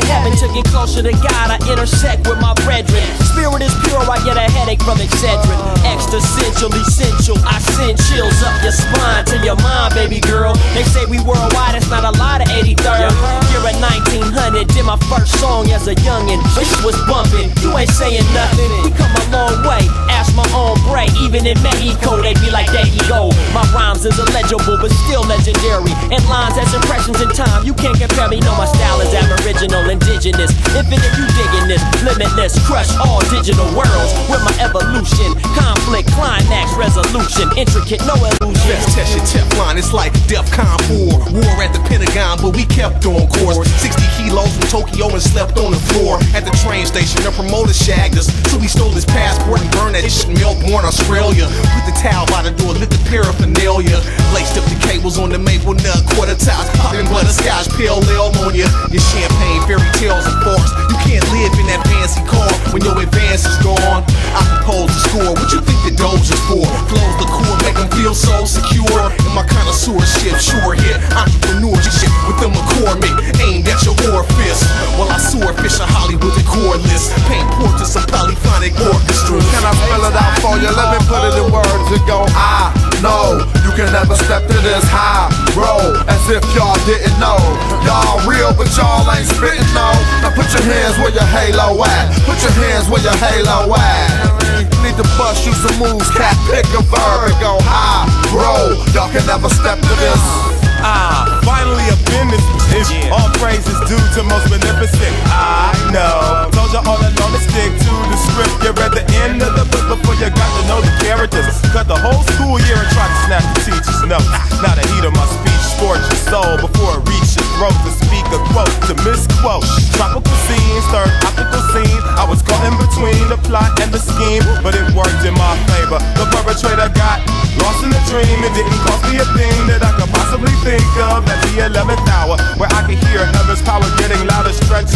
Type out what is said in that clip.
to heaven to get closer to God. I intersect with my brethren. Spirit is pure, I get a headache from Excedrin. Existential, essential. I send chills up your spine to your mind, baby girl. They say we worldwide, it's not a lot of 83rd. Year of 1900, did my first song as a youngin'. This was bumping, you ain't saying nothing. We come a long way, ask my own Bray. Even in Mexico, they be like, is illegible, but still legendary. And lines as impressions in time, you can't compare me. No, my style is aboriginal, indigenous. Infinite, you. Limitless, crush all digital worlds with my evolution. Conflict, climax, resolution. Intricate, no illusion. Best test your Teflon, it's like DEFCON 4. War at the Pentagon, but we kept on course. 60 kilos from Tokyo and slept on the floor. At the train station, the promoter shagged us. So we stole his passport and burned that shit in Melbourne, Australia. Put the towel by the door, lit the paraphernalia. Laced up the cables on the maple nut, quarter tops, popping butterscotch, pale ale ammonia. Your champagne, fairy tales, feel so secure. In my connoisseurship, sure hit entrepreneurship with the McCormick aimed at your orifice. While I swordfish a Hollywood cordless, paint portraits of polyphonic orchestras. Can I spell it out for you? Let me put it in words and go. I know you can never step to this high road as if y'all didn't know. Y'all real, but y'all ain't spitting no. Now put your hands where your halo at. Put your hands where your halo at. Need to bust you some moves, cat. Pick a verb and go high to most beneficent. I know. Told you all along to stick to the script. You read the end of the book before you got to know the characters. Cut the whole school year and try to snap the teacher's note. Now in a dream. It didn't cost me a thing that I could possibly think of at the 11th hour, where I could hear heaven's power getting louder, stretching.